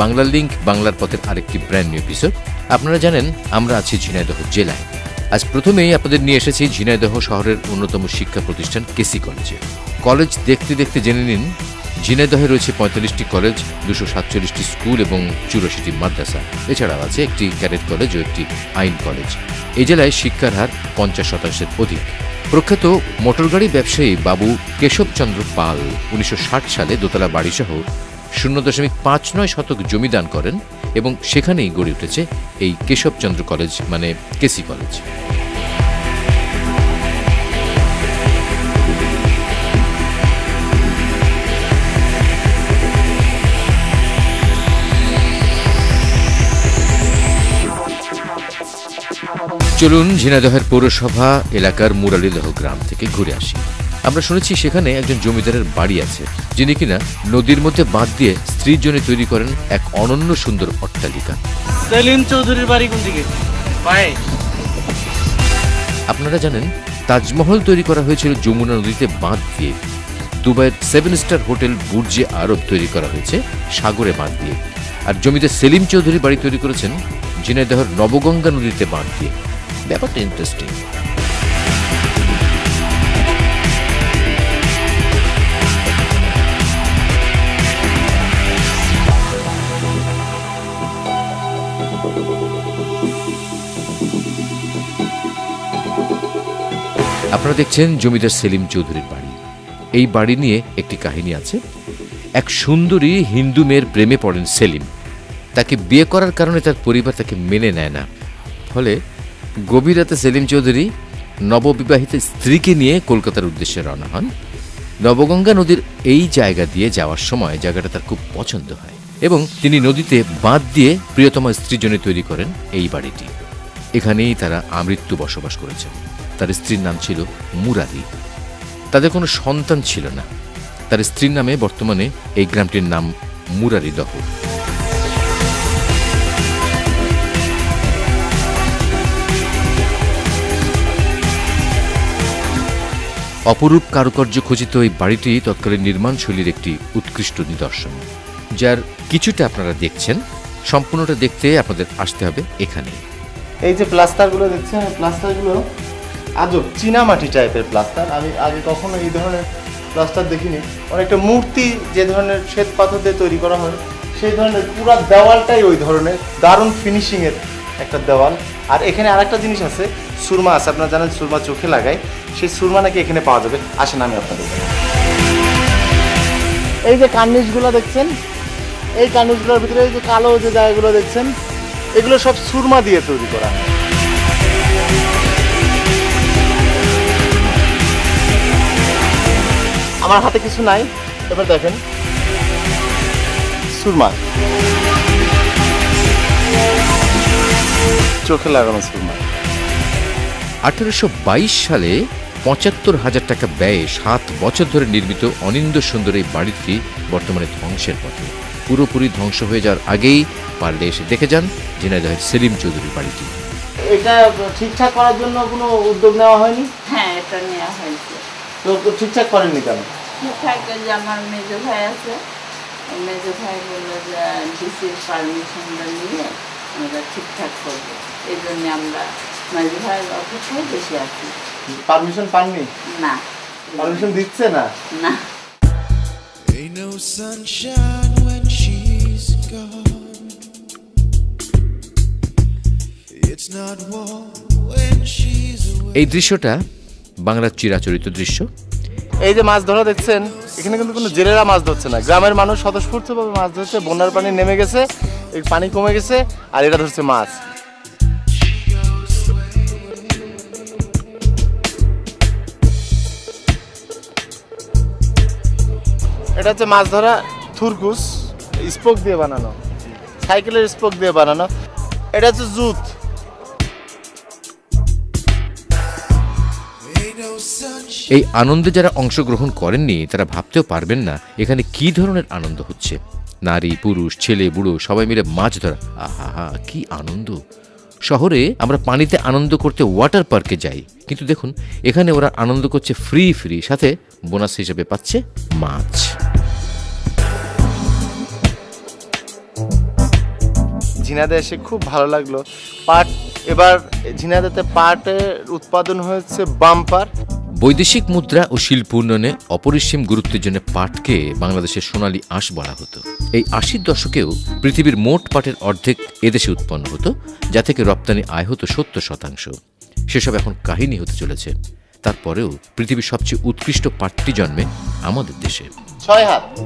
Bangla link বাংলার পথের আরেকটি ব্র্যান্ড নিউ এপিসোড আপনারা জানেন, আমরা আছি ঝিনাইদহ জেলায়। আজ প্রথমেই আপনাদের নিয়ে এসেছি ঝিনাইদহ শহরের অন্যতম শিক্ষা প্রতিষ্ঠান কেসি কলেজে। কলেজ দেখতে দেখতে জেনে নিন, ঝিনাইদহে রয়েছে পঁয়তাল্লিশটি কলেজ, দুশো সাতচল্লিশটি স্কুল এবং চুরাশিটি মাদ্রাসা। এছাড়াও আছে একটি ক্যাডেট কলেজ ও একটি আইন কলেজ। এই জেলায় শিক্ষার হার পঞ্চাশ শতাংশের অধিক। প্রখ্যাত মোটরগাড়ি ব্যবসায়ী বাবু কেশবচন্দ্র পাল উনিশশো ষাট সালে দোতলা বাড়িসহ শূন্য দশমিক পাঁচ নয় শতক জমি দান করেন এবং সেখানেই গড়ে উঠেছে এই কেশবচন্দ্র কলেজ মানে কেসি কলেজ। চলুন ঝিনাদহের পৌরসভা এলাকার মুরালিদহ গ্রাম থেকে ঘুরে আসি। আমরা শুনেছি সেখানে একজন জমিদারের বাড়ি আছে যিনি কিনা নদীর মধ্যে বাঁধ দিয়ে স্ত্রীর জন্য তৈরি করেন এক অনন্য সুন্দর অট্টালিকা। সেলিম চৌধুরীর বাড়ি কোন দিকে? আপনারা জানেন তাজমহল তৈরি করা হয়েছিল যমুনা নদীতে বাঁধ দিয়ে। দুবাইয়ের seven star hotel Burj Al Arab তৈরি করা হয়েছে সাগরে বাঁধ দিয়ে। আর জমিতে সেলিম চৌধুরী বাড়ি তৈরি করেছেন ঝিনাইদহর নবগঙ্গা নদীতে বাঁধ দিয়ে। ব্যাপারটা ইন্টারেস্টিং আপনারা দেখছেন জমিদার সেলিম চৌধুরীর বাড়ি। এই বাড়ি নিয়ে একটি কাহিনী আছে। এক সুন্দরী হিন্দু মেয়ের প্রেমে পড়েন সেলিম। তাকে বিয়ে করার কারণে তার পরিবার তাকে মেনে নেয় না। ফলে গভীর রাতে সেলিম চৌধুরী নববিবাহিত স্ত্রীকে নিয়ে কলকাতার উদ্দেশ্যে রওনা হন। নবগঙ্গা নদীর এই জায়গা দিয়ে যাওয়ার সময় জায়গাটা তার খুব পছন্দ হয় এবং তিনি নদীতে বাঁধ দিয়ে প্রিয়তমা স্ত্রীর জন্য তৈরি করেন এই বাড়িটি। এখানেই তারা আমৃত্যু বসবাস করেছেন। তার স্ত্রীর নাম ছিল মুরারি। তাদের কোনো সন্তান ছিল না। তার স্ত্রীর নামে বর্তমানে এই গ্রামটির নাম মুরারি দহ অপরূপ কারুকার্য খচিত এই বাড়িটি তৎকালীন নির্মাণশৈলীর একটি উৎকৃষ্ট নিদর্শন, যার কিছুটা আপনারা দেখছেন, সম্পূর্ণটা দেখতে আপনাদের আসতে হবে এখানে এই যে প্লাস্টারগুলো দেখছেন প্লাস্টারগুলো আজব, চীনামাটি টাইপের প্লাস্টার আমি আগে কখনো এই ধরনের প্লাস্টার দেখিনি। অনেকটা মূর্তি যে ধরনের শ্বেত পাথর দিয়ে তৈরি করা হয়, সেই ধরনের পুরো দেওয়ালটাই ওই ধরনের, দারুণ ফিনিশিংয়ের একটা দেওয়াল। আর এখানে আরেকটা জিনিস আছে, সুরমা আছে, আপনারা জানেন সুরমা চোখে লাগায়। সেই সুরমা নাকি এখানে পাওয়া যাবে। আসেন আমি আপনাদের এই যে কার্নিশগুলো দেখছেন, এই কার্নিশগুলোর ভিতরে এই যে কালো যে জায়গাগুলো দেখছেন, এগুলো সব সুরমা দিয়ে তৈরি করা আমার হাতে কিছু নাই। এবার দেখেন। সুরমা। চোখে লাগানো সুরমা। আঠারোশো সালে পঁচাত্তর হাজার টাকা ব্যয়ে সাত বছর ধরে নির্মিত অনিন্দ সুন্দর এই বাড়িটি বর্তমানে ধ্বংসের পথে। পুরোপুরি ধ্বংস হয়ে যাওয়ার আগেই পারলে এসে দেখে যান ঝিনাইদহের সেলিম চৌধুরীর বাড়িটি। এটা ঠিকঠাক করার জন্য কোনো উদ্যোগ নেওয়া হয়নি? হ্যাঁ এটা নেওয়া হয়েছে। তো ঠিকঠাক করেননি কেন? ঠিকঠাক যে আমার মেজো ভাই আছে। ওই মেজো ভাই বলল যে ডিসির পারমিশনটা নিয়ে আমরা ঠিকঠাক করব। এই জন্য আমরা মেজো ভাইয়ের অপেক্ষায় বেশি আছি। পারমিশন পাননি? না। পারমিশন দিচ্ছে না? না। Ain't no sunshine when she's gone. It's not warm when she's away. এই দৃশ্যটা বাংলার চিরাচরিত দৃশ্য। এই যে মাছ ধরা দেখছেন, এখানে কিন্তু কোনো জেলেরা মাছ ধরছে না। গ্রামের মানুষ স্বতঃস্ফূর্তভাবে মাছ ধরছে, বন্যার পানি নেমে গেছে, এই পানি কমে গেছে, আর এটা ধরছে মাছ। এটা হচ্ছে মাছ ধরা থুরকুস, স্পোক দিয়ে বানানো। সাইকেলের স্পোক দিয়ে বানানো। এটা হচ্ছে জুত। এই আনন্দে যারা অংশগ্রহণ করেননি, তারা ভাবতেও পারবেন না এখানে কি ধরনের আনন্দ হচ্ছে। নারী, পুরুষ, ছেলে, বুড়ো, সবাই মিলে মাছ ধরা। আহা হা কি আনন্দ। শহরে আমরা পানিতে আনন্দ করতে ওয়াটার পার্কে যাই। কিন্তু দেখুন, এখানে ওরা আনন্দ করছে ফ্রি ফ্রি, সাথে বোনাস হিসেবে পাচ্ছে মাছ। ঝিনাদে এসে খুব ভালো লাগল। পাট এবার ঝিনাদাতে পাটের উৎপাদন হয়েছে বাম্পার। বৈদেশিক মুদ্রা ও শিল্প উন্নয়নে অপরিসীম গুরুত্বের জন্য পাটকে বাংলাদেশের সোনালী আঁশ বলা হতো। এই আশির দশকেও পৃথিবীর মোট পাটের অর্ধেক এদেশে উৎপন্ন হতো যা থেকে রপ্তানি আয় হতো সত্তর শতাংশ। সেসব এখন কাহিনী হতে চলেছে। তারপরেও পৃথিবীর সবচেয়ে উৎকৃষ্ট পাটটি জন্মে আমাদের দেশে। ছয় হাত।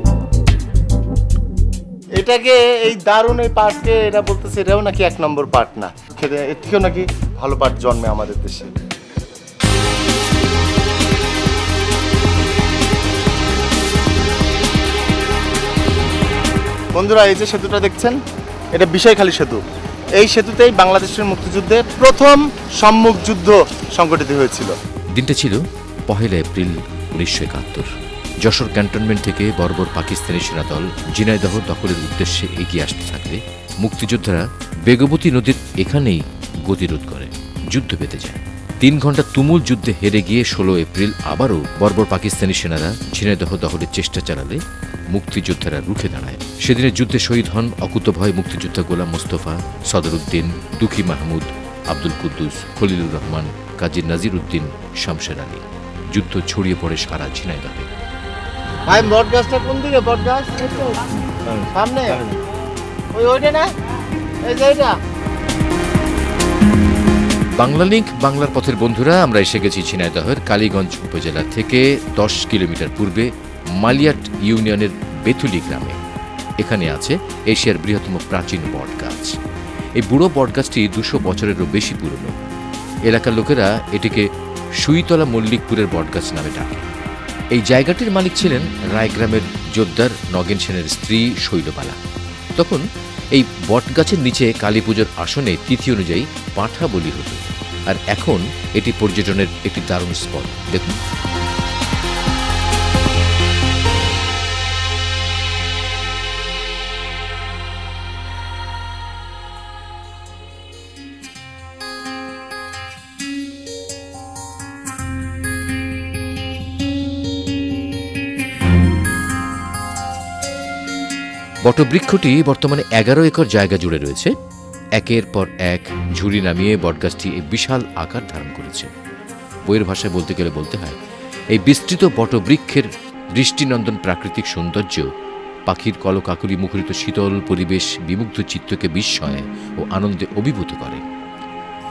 এটাকে এই দারুণ এই পার্টকে এটা বলতেছে, এটাও নাকি এক নম্বর পার্ট না। খেতে এর থেকেও নাকি ভালো পার্ট জন্মে আমাদের দেশে। বন্ধুরা, এই যে সেতুটা দেখছেন, এটা বিষয়খালী সেতু। এই সেতুতেই বাংলাদেশের মুক্তিযুদ্ধে প্রথম সম্মুখ যুদ্ধ সংগঠিত হয়েছিল। দিনটা ছিল পহেলা এপ্রিল উনিশশো একাত্তর। যশোর ক্যান্টনমেন্ট থেকে বর্বর পাকিস্তানি সেনাদল জিনাইদহ দখলের উদ্দেশ্যে এগিয়ে আসতে থাকলে মুক্তিযোদ্ধারা বেগবতী নদীর এখানেই গতিরোধ করে, যুদ্ধ পেতে যায়। তিন ঘণ্টা তুমুল যুদ্ধে হেরে গিয়ে ষোলো এপ্রিল আবারও বর্বর পাকিস্তানি সেনারা ঝিনাইদহ দখলের চেষ্টা চালালে মুক্তিযোদ্ধারা রুখে দাঁড়ায়। সেদিনের যুদ্ধে শহীদ হন অকুতভয় মুক্তিযোদ্ধা গোলাম মোস্তফা, সদরুদ্দিন, দুঃখী মাহমুদ, আব্দুল কুদ্দুস, খলিলুর রহমান, কাজী নাজির উদ্দিন শামশের আলী। যুদ্ধ ছড়িয়ে পড়ে সারা ঝিনাইদহে। ভাই বট গাছটা কোন দিকে? বট গাছ সামনে? ওই ওইটা না? এই যে লিঙ্ক বাংলার পথের বন্ধুরা আমরা এসে গেছি ঝিনাইদহের কালীগঞ্জ উপজেলা থেকে দশ কিলোমিটার পূর্বে মালিয়াট ইউনিয়নের বেথুলি গ্রামে। এখানে আছে এশিয়ার বৃহত্তম প্রাচীন বটগাছ। এই বুড়ো বটগাছটি দুশো বছরেরও বেশি পুরনো। এলাকার লোকেরা এটিকে সুইতলা মল্লিকপুরের বটগাছ নামে ডাকে। এই জায়গাটির মালিক ছিলেন রায়গ্রামের জোদ্দার নগেন সেনের স্ত্রী শৈলবালা। তখন এই বটগাছের নিচে কালী পুজোর আসনে তিথি অনুযায়ী পাঁঠা বলি হতো। আর এখন এটি পর্যটনের একটি দারুণ স্পট। দেখুন। বটবৃক্ষটি বর্তমানে এগারো একর জায়গা জুড়ে রয়েছে। একের পর এক ঝুড়ি নামিয়ে বটগাছটি এই বিশাল আকার ধারণ করেছে। বইয়ের ভাষায় বলতে গেলে বলতে হয়, এই বিস্তৃত বটবৃক্ষের দৃষ্টিনন্দন প্রাকৃতিক সৌন্দর্য, পাখির কলকাকুলি মুখরিত শীতল পরিবেশ বিমুগ্ধ চিত্তকে বিস্ময় ও আনন্দে অভিভূত করে।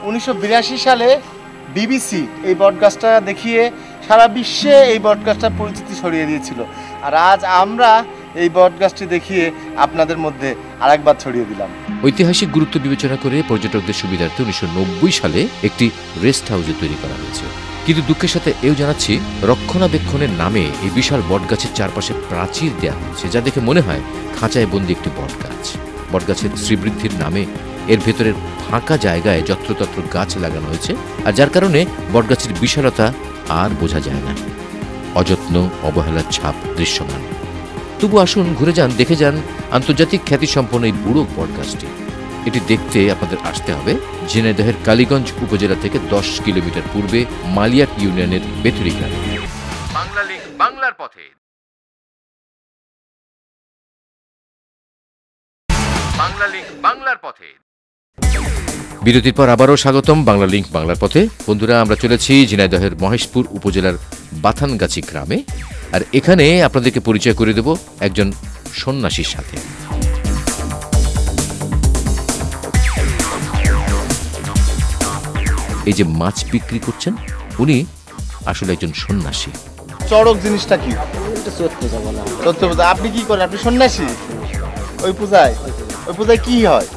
উনিশশো বিরাশি সালে বিবিসি এই বটগাছটা দেখিয়ে সারা বিশ্বে এই বটগাছটার পরিচিতি ছড়িয়ে দিয়েছিল। আর আজ আমরা এই বটগাছটি দেখিয়ে আপনাদের মধ্যে আরেকবার ছড়িয়ে দিলাম। ঐতিহাসিক গুরুত্ব বিবেচনা করে পর্যটকদের সুবিধার্থে উনিশশো নব্বই সালে একটি রেস্ট হাউসে তৈরি করা হয়েছে। কিন্তু দুঃখের সাথে এও জানাচ্ছি, রক্ষণাবেক্ষণের নামে এই বিশাল বটগাছের চারপাশে প্রাচীর দেওয়া হয়েছে, যা দেখে মনে হয় খাঁচায় বন্দি একটি বটগাছ। বটগাছের শ্রীবৃদ্ধির নামে এর ভেতরের ফাঁকা জায়গায় যত্রতত্র গাছ লাগানো হয়েছে, আর যার কারণে বটগাছের বিশালতা আর বোঝা যায় না। অযত্ন, অবহেলার ছাপ দৃশ্যমান। তবু আসুন ঘুরে যান, দেখে যান আন্তর্জাতিক খ্যাতিসম্পন্ন এই বুড়ো বটগাছটি এটি দেখতে আপনাদের আসতে হবে ঝিনাইদহের কালীগঞ্জ উপজেলা থেকে দশ কিলোমিটার পূর্বে মালিয়াট ইউনিয়নের বেতুরি গ্রামে। বাংলার পথে। বিরতির পর আবারও স্বাগতম বাংলা লিঙ্ক বাংলার পথে। বন্ধুরা, আমরা চলেছি ঝিনাইদহের মহেশপুর উপজেলার বাথানগাছি গ্রামে। আর এখানে আপনাদেরকে পরিচয় করে দেব একজন সন্ন্যাসীর সাথে। এই যে মাছ বিক্রি করছেন উনি আসলে একজন সন্ন্যাসী। চড়ক জিনিসটা কি? সত্য পূজা আপনি কি করেন? আপনি সন্ন্যাসী? ওই পূজায়? ওই পূজায় কি হয়?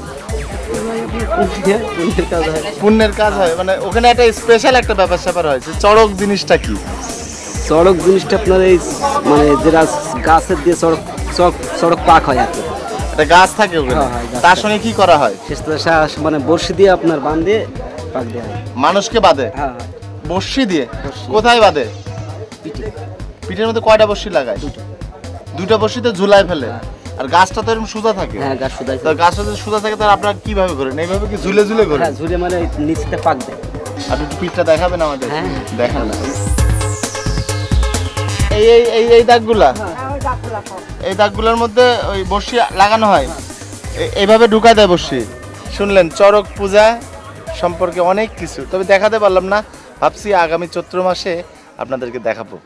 পুণ্যের কাজ হয়। মানে ওখানে একটা স্পেশাল একটা ব্যাপার স্যাপার হয় চড়ক জিনিসটা কি? সড়ক জিনিসটা আপনার এই মানে যেটা গাছের দিয়ে সড়ক সড়ক সড়ক পাক হয় আর কি। একটা গাছ থাকে ওখানে? হ্যাঁ, হ্যাঁ, গাছ তার সঙ্গে কি করা হয়? শেষটা সা- মানে বড়শি দিয়ে আপনার বান দিয়ে পাক দেওয়া হয়। মানুষকে বাঁধে? হ্যাঁ হ্যাঁ। বর্ষি দিয়ে? বড়শি। কোথায় বাঁধে? পিঠে। পিঠের মধ্যে কয়টা বর্ষি লাগায়? দুটো। দুইটা বর্ষিতে ঝুলাই ফেলে? আর গাছটা তো এরকম সোজা থাকে? হ্যাঁ গাছ সুদাই তো গাছটা যদি সোজা থাকে তাহলে আপনারা কীভাবে করেন? এইভাবে কি ঝুলে ঝুলে করেন? হ্যাঁ ঝুলে মানে ওই নিচেতে পাক দেয়। আপনি একটু পিঠটা দেখাবেন আমাদের? হ্যাঁ। দেখান। না এই এই এই এই দাগগুলা? এই দাগগুলোর মধ্যে ওই বর্ষি লাগানো হয়? এইভাবে ঢুকায় দেয় বর্ষি শুনলেন চরক পূজা সম্পর্কে অনেক কিছু। তবে দেখাতে পারলাম না ভাবছি আগামী চৈত্র মাসে আপনাদেরকে দেখাবো।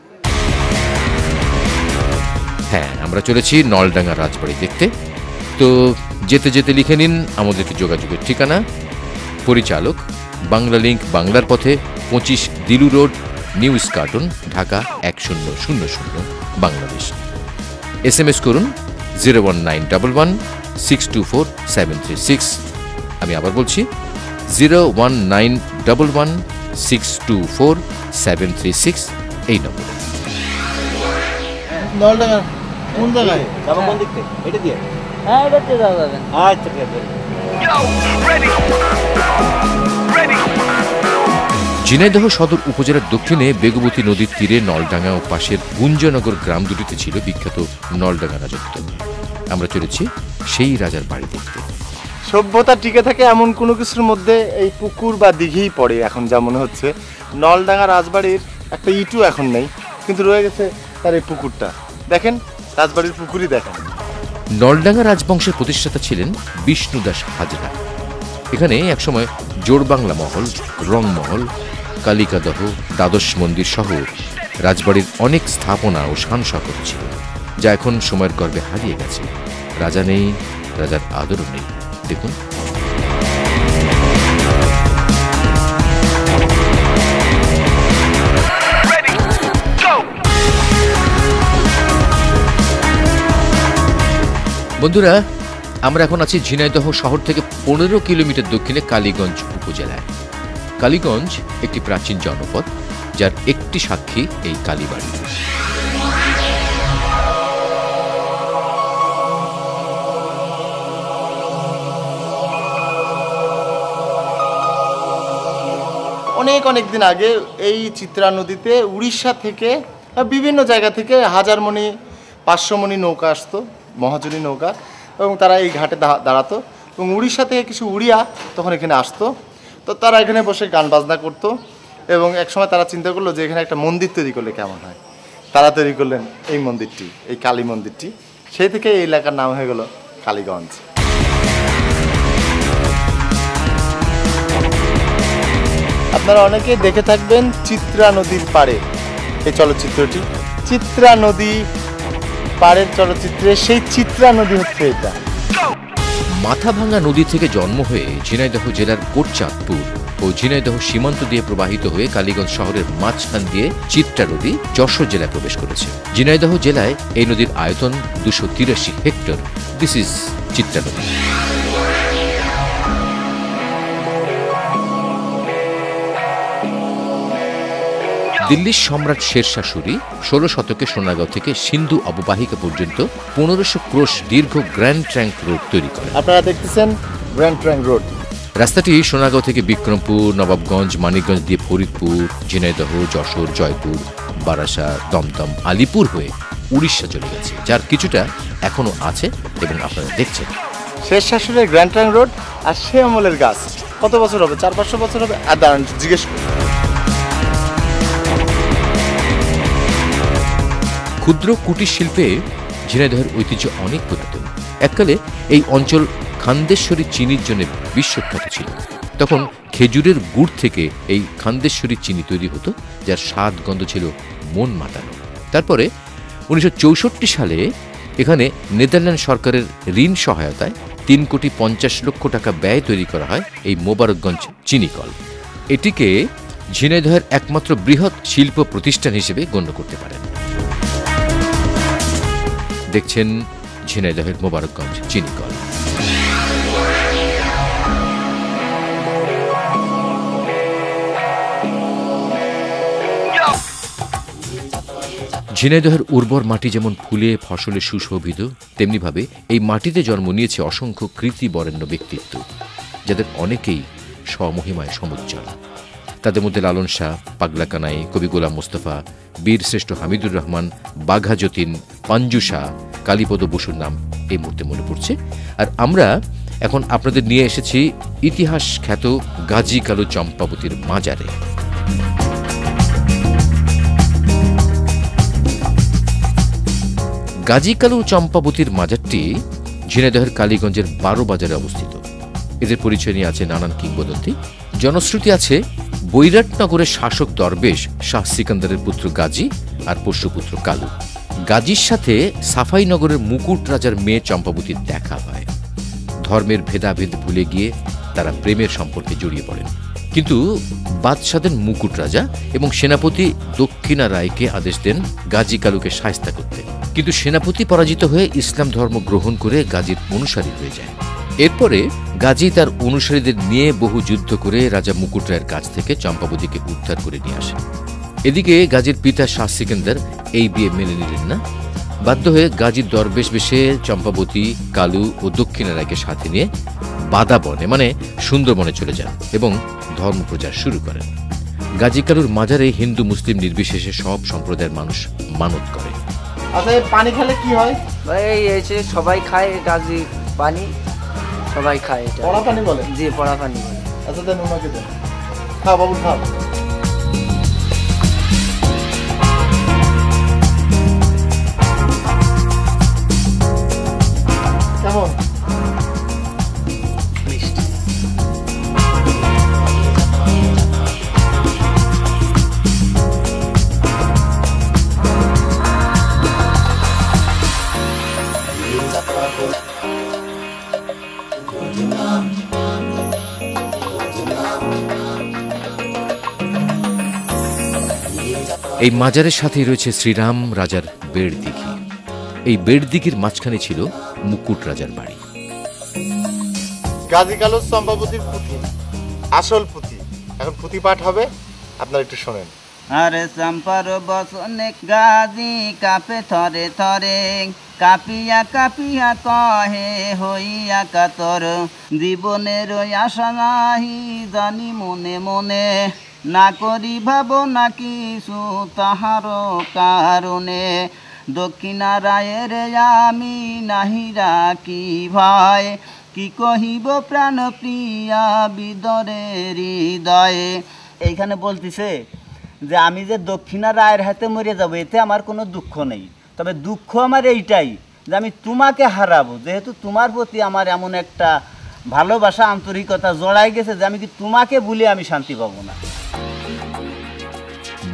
হ্যাঁ আমরা চলেছি নলডাঙ্গা রাজবাড়ি দেখতে। তো যেতে যেতে লিখে নিন আমাদেরকে যোগাযোগের ঠিকানা। পরিচালক বাংলা লিঙ্ক বাংলার পথে পঁচিশ দিলু রোড নিউ কার্টুন ঢাকা এক শূন্য শূন্য শূন্য বাংলাদেশ। এস এম এস করুন zero one nine double one six two four seven three six. আমি আবার বলছি zero one nine double one six two four seven three six এই নম্বরে। নলডাঙ্গা কোন জায়গায়? যাব কোন দিক থেকে এটা দিয়ে হ্যাঁ আচ্ছা ঠিক আছে। ঝিনাইদহ সদর উপজেলার দক্ষিণে বেগবতী নদীর তীরে নলডাঙ্গা ও পাশের গুঞ্জনগর গ্রাম দুটিতে ছিল বিখ্যাত নলডাঙ্গা রাজত্ব। আমরা চলেছি সেই রাজার বাড়ি দেখতে। সভ্যতা টিকে থাকে এমন কোনো কিছুর মধ্যে এই পুকুর বা দিঘিই পড়ে এখন যা মনে হচ্ছে। নলডাঙ্গা রাজবাড়ির একটা ইটু এখন নেই কিন্তু রয়ে গেছে তার এই পুকুরটা। দেখেন রাজবাড়ির পুকুরই দেখেন। নলডাঙ্গা রাজবংশের প্রতিষ্ঠাতা ছিলেন বিষ্ণুদাস হাজরা। এখানে একসময় জোরবাংলা মহল রংমহল কালিকাদহ দ্বাদশ মন্দির সহ রাজবাড়ির অনেক স্থাপনা ও শান শকত ছিল যা এখন সময়ের গর্বে হারিয়ে গেছে। রাজা নেই রাজার আদরও নেই। দেখুন। বন্ধুরা আমরা এখন আছি ঝিনাইদহ শহর থেকে পনেরো কিলোমিটার দক্ষিণে কালীগঞ্জ উপজেলায়। কালীগঞ্জ, একটি প্রাচীন জনপদ, যার একটি সাক্ষী এই কালীবাড়ি। অনেক অনেক দিন আগে এই চিত্রা নদীতে উড়িষ্যা থেকে বিভিন্ন জায়গা থেকে হাজার মণি পাঁচশো মণি নৌকা আসতো, মহাজনী নৌকা, এবং তারা এই ঘাটে দাঁড়াতো, এবং উড়িষ্যা থেকে কিছু উড়িয়া তখন এখানে আসতো। তো তারা এখানে বসে গান বাজনা করতো এবং একসময় তারা চিন্তা করল যে এখানে একটা মন্দির তৈরি করলে কেমন হয়। তারা তৈরি করলেন এই মন্দিরটি, এই কালী মন্দিরটি। সেই থেকে এই এলাকার নাম হয়ে গেল কালীগঞ্জ। আপনারা অনেকে দেখে থাকবেন চিত্রা নদীর পাড়ে এই চলচ্চিত্রটি। চিত্রা নদী পাড়ের চলচ্চিত্রে সেই চিত্রা নদী হচ্ছে এটা। মাথাভাঙ্গা নদী থেকে জন্ম হয়ে ঝিনাইদহ জেলার কোটচাঁদপুর ও ঝিনাইদহ সীমান্ত দিয়ে প্রবাহিত হয়ে কালীগঞ্জ শহরের মাঝখান দিয়ে চিত্রা নদী যশোর জেলায় প্রবেশ করেছে। ঝিনাইদহ জেলায় এই নদীর আয়তন দুশো তিরাশি হেক্টর। দিস ইজ চিত্রা নদী। দিল্লির সম্রাট শেরশাহ সুরি ষোলো শতকে সোনাগাঁও থেকে সিন্ধু অববাহিকা পর্যন্ত পনেরোশো ক্রোশ দীর্ঘ গ্র্যান্ড ট্র্যাঙ্ক রোড তৈরি করেন। আপনারা দেখতেছেন গ্র্যান্ড ট্র্যাঙ্ক রোড। রাস্তাটি সোনাগাঁও থেকে বিক্রমপুর নবাবগঞ্জ মানিকগঞ্জ দিয়ে ফরিদপুর ঝিনাইদহ যশোর জয়পুর বারাসা দমদম আলিপুর হয়ে উড়িষ্যা চলে গেছে যার কিছুটা এখনও আছে এবং আপনারা দেখছেন। শেষ শাশুড়ের গ্র্যান্ড ট্র্যাঙ্ক রোড আর সে আমলের গাছ। কত বছর হবে? চার পাঁচশো বছর হবে? আর দাঁড়ান জিজ্ঞেস করি। ক্ষুদ্র কুটির শিল্পে ঝিনাইদহের ঐতিহ্য অনেক পুরাতন। এককালে এই অঞ্চল খান্দেশ্বরী চিনির জন্য বিশ্বখ্যাত ছিল। তখন খেজুরের গুড় থেকে এই খান্দেশ্বরী চিনি তৈরি হতো, যার স্বাদ গন্ধ ছিল মন মাতানো। তারপরে উনিশশো চৌষট্টি সালে এখানে নেদারল্যান্ড সরকারের ঋণ সহায়তায় তিন কোটি পঞ্চাশ লক্ষ টাকা ব্যয় তৈরি করা হয় এই মোবারকগঞ্জ চিনিকল এটিকে ঝিনাইদহের একমাত্র বৃহৎ শিল্প প্রতিষ্ঠান হিসেবে গণ্য করতে পারেন। দেখছেন ঝিনাইদহের মোবারকগঞ্জ চিনিকল ঝিনাইদহের উর্বর মাটি যেমন ফুলে, ফসলে সুশোভিত তেমনিভাবে এই মাটিতে জন্ম নিয়েছে অসংখ্য কৃতি বরেণ্য ব্যক্তিত্ব, যাদের অনেকেই স্বমহিমায় সমুজ্জ্বল। তাদের মধ্যে লালন শাহ, পাগলা কানাই, কবি গোলাম মোস্তফা, বীর শ্রেষ্ঠ হামিদুর রহমান, বাঘা যতীন, পাঞ্জু শাহ, কালীপদ বসুর নাম এই মুহূর্তে মনে পড়ছে। আর আমরা এখন আপনাদের নিয়ে এসেছি ইতিহাস খ্যাত গাজী কালু চম্পাবতীর মাজারে। গাজী কালু চম্পাবতীর মাজারটি ঝিনাইদহের কালীগঞ্জের বারো বাজারে অবস্থিত। এদের পরিচয় নিয়ে আছে নানান কিংবদন্তি। জনশ্রুতি আছে বৈরাটনগরের শাসক দরবেশ শাহ সিকান্দারের পুত্র গাজী আর পোষ্যপুত্র কালু। গাজীর সাথে সাফাইনগরের মুকুট রাজার মেয়ে চম্পাবতীর দেখা হয়। ধর্মের ভেদাভেদ ভুলে গিয়ে তারা প্রেমের সম্পর্কে জড়িয়ে পড়েন। কিন্তু বাদশাদের মুকুট রাজা এবং সেনাপতি দক্ষিণা রায়কে আদেশ দেন গাজী কালুকে সায়স্তা করতে। কিন্তু সেনাপতি পরাজিত হয়ে ইসলাম ধর্ম গ্রহণ করে গাজীর অনুসারী হয়ে যায়। এরপরে গাজী তার অনুসারীদের নিয়ে বহু যুদ্ধ করে রাজা মুকুট রায়ের কাছ থেকে চম্পাবতীকে উদ্ধার করে নিয়ে আসেন এদিকে গাজীর পিতা শাহ সিকেন্দার এই বিয়ে মেনে নিলেন না। বাধ্য হয়ে গাজীর দরবেশ বেশে চম্পাবতী কালু ও দক্ষিণা রায়কে সাথে নিয়ে বাদা বনে মানে সুন্দরবনে চলে যান এবং ধর্ম প্রচার শুরু করেন। গাজী কালুর মাজারে হিন্দু মুসলিম নির্বিশেষে সব সম্প্রদায়ের মানুষ মানত করে। আচ্ছা পানি খেলে কি হয়? এই এসে সবাই খায় গাজী পানি। সবাই খায় এটা। পড়া পানি বলে? জি পড়া পানি বলে। আচ্ছা দেন ওনাকে দেন। খাও বাবু খাও। কেমন? এই মাজারের সাথেই রয়েছে শ্রীরাম রাজার বেড় দিঘি। এই বেড় দিঘির মাঝখানে ছিল মুকুট রাজার বাড়ি। গাজী কালুর চম্পাবতীর পুঁথি আসল পুঁথি। এখন পুঁথি পাঠ হবে আপনারা একটু শোনেন। আরে চম্পার বসনে গাজি কাপে থরে থরে কাপিয়া কাপিয়া কহে হইয়া কাতর। জীবনের আশা নাহি জানি মনে মনে। না করি ভাব না কিছু তাহার কারণে। দক্ষিণা রায়ের আমি নাহিরা কি ভাই কি কহিব প্রাণ প্রিয়া বিদরে হৃদয়ে। এইখানে বলতিছে যে, আমি যে দক্ষিণা রায়ের হাতে মরে যাব, এতে আমার কোনো দুঃখ নেই। তবে দুঃখ আমার এইটাই যে, আমি তোমাকে হারাবো। যেহেতু তোমার প্রতি আমার এমন একটা ভালোবাসা, আন্তরিকতা জড়াই গেছে যে, আমি কি তোমাকে ভুলে আমি শান্তি পাবো না?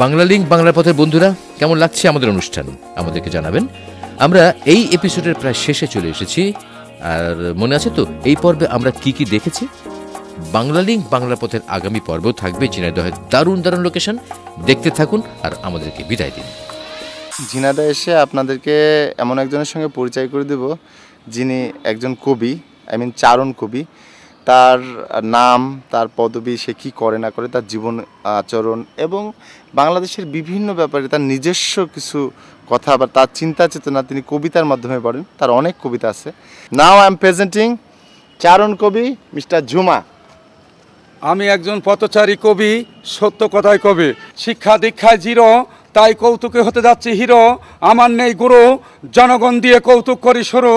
বাংলা লিঙ্ক, বাংলার পথের বন্ধুরা, কেমন লাগছে আমাদের অনুষ্ঠান? আমাদেরকে জানাবেন। আমরা এই এপিসোডের প্রায় শেষে চলে এসেছি। আর মনে আছে তো, এই পর্বে আমরা কি কি দেখেছি? বাংলা লিঙ্ক, বাংলা পথের আগামী পর্বেও থাকবে ঝিনাইদহের দারুণ দারুণ লোকেশন দেখতে থাকুন আর আমাদেরকে বিদায় দিন। ঝিনাদা এসে আপনাদেরকে এমন একজনের সঙ্গে পরিচয় করে দেব, যিনি একজন কবি আই মিন চারণ কবি। তার নাম, তার পদবি, সে কী করে না করে, তার জীবন আচরণ এবং বাংলাদেশের বিভিন্ন ব্যাপারে তার নিজস্ব কিছু কথা বা তার চিন্তা চেতনা তিনি কবিতার মাধ্যমে পড়েন। তার অনেক কবিতা আছে। নাও আই এম প্রেজেন্টিং চারণ কবি মিস্টার ঝুমা আমি একজন পথচারী কবি, সত্য কথায় কবি। শিক্ষা দীক্ষায় জিরো তাই কৌতুকে হতে যাচ্ছে হিরো। আমার নেই গুরু। জনগণ দিয়ে কৌতুক করি শুরু।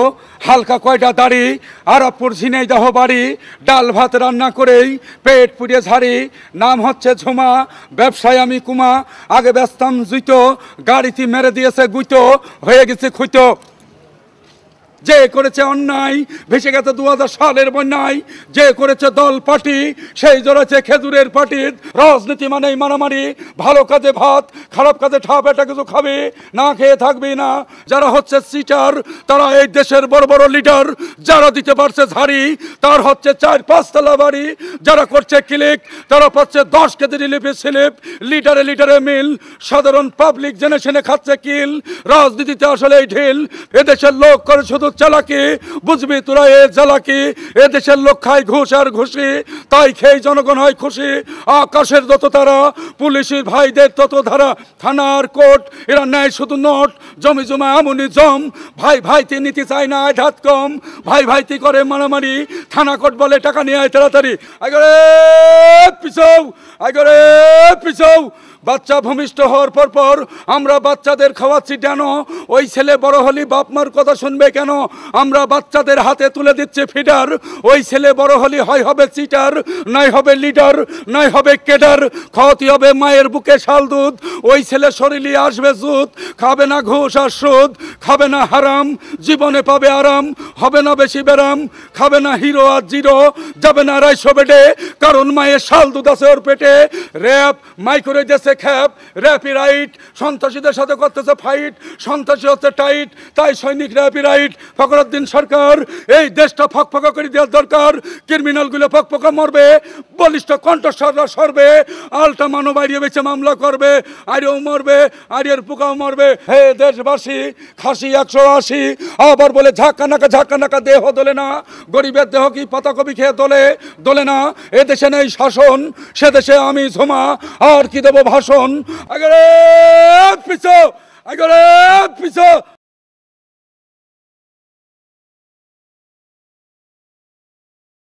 হালকা কয়টা দাড়ি, আরবপুর ঝিনেই দেহ বাড়ি। ডাল ভাত রান্না করেই পেট পুড়িয়ে ঝাড়ি। নাম হচ্ছে ঝুমা, ব্যবসায় আমি কুমা। আগে ব্যস্তাম জুইতো, গাড়িতে মেরে দিয়েছে গুইতো। হয়ে গেছে খুইতো। যে করেছে অন্যায়, ভেসে গেছে দু হাজার সালের বন্যায়, যে করেছে দল পার্টি, সেই জড়েছে খেজুরের পার্টির রাজনীতি মানেই মারামারি, ভালো কাজে ভাত, খারাপ কাজে ঠাপ এটা কিছু খাবে, না খেয়ে থাকবে না। যারা হচ্ছে সিটার, তারা এই দেশের বড় বড় লিডার, যারা দিতে পারছে ঝাড়ি, তার হচ্ছে চার পাঁচতলা বাড়ি। যারা করছে ক্লিক, তারা পাচ্ছে দশ কেজি রিলিফে স্লিপ লিটারে লিটারে মিল, সাধারণ পাবলিক জেনে খাচ্ছে কিল। রাজনীতিতে আসলে এই ঢিল, এদেশের লোক করে শুধু চালাকি, বুঝবি তোরা এ জ্বালাকি? দেশের লোক খায় ঘুষ আর ঘুষি, তাই খেয়ে জনগণ হয় খুশি। আকাশের যত তারা পুলিশের ভাইদের তত ধারা। থানার কোর্ট, এরা নেয় শুধু নোট, জমি জমা এমনই জম। ভাই ভাইতে নিতে চায় না আঘাত কম। ভাই ভাইতে করে মারামারি, থানা কোর্ট বলে টাকা নিয়ে আয় তাড়াতাড়ি। আগরে পিছৌ! আগরে পিছৌ! বাচ্চা ভূমিষ্ঠ হওয়ার পর পর আমরা বাচ্চাদের খাওয়াচ্ছি কেন? ওই ছেলে বড় হলি বাপ মার কথা শুনবে কেন? আমরা বাচ্চাদের হাতে তুলে দিচ্ছে ফিডার ওই ছেলে বড় হলে হয় হবে চিটার নয় হবে লিডার নয় হবে কেডার খাওয়াতে হবে মায়ের বুকে শাল দুধ। ওই ছেলে শরীরে আসবে জুত। খাবে না ঘুষ আর সুদ। খাবে না হারাম। জীবনে পাবে আরাম। হবে না বেশি ব্যারাম। খাবে না হিরো আর জিরো। যাবে না রাইশো বেডে। কারণ মায়ের শাল দুধ আছে ওর পেটে। র্যাপ মাইক্রো দেশে খ্যাপ, র্যাপি রাইট, সন্ত্রাসীদের সাথে করতেছে ফাইট সন্ত্রাসী হচ্ছে টাইট তাই সৈনিক র্যাপি রাইট, ফখরুদ্দিন সরকার, এই দেশটা ফকফকা করে দেওয়ার দরকার ক্রিমিনালগুলো ফকফকা মরবে, বলিষ্ঠ কণ্ঠস্বররা সরবে, আলটা মানব আইরিয়ে বেছে মামলা করবে, আইরিও মরবে আইরিয়ার পোকাও মরবে। হে দেশবাসী, খাসি একশো আশি, আবার বলে ঝাঁকা নাকা ঝাঁকা নাকা, দেহ দোলে না, গরিবের দেহ কি পাতাকপি খেয়ে দোলে দোলে না, এ দেশে নেই শাসন, সে দেশে আমি ঝোমা, আর কি দেবো ভাষণ? আগে পিছ আগে পিছো।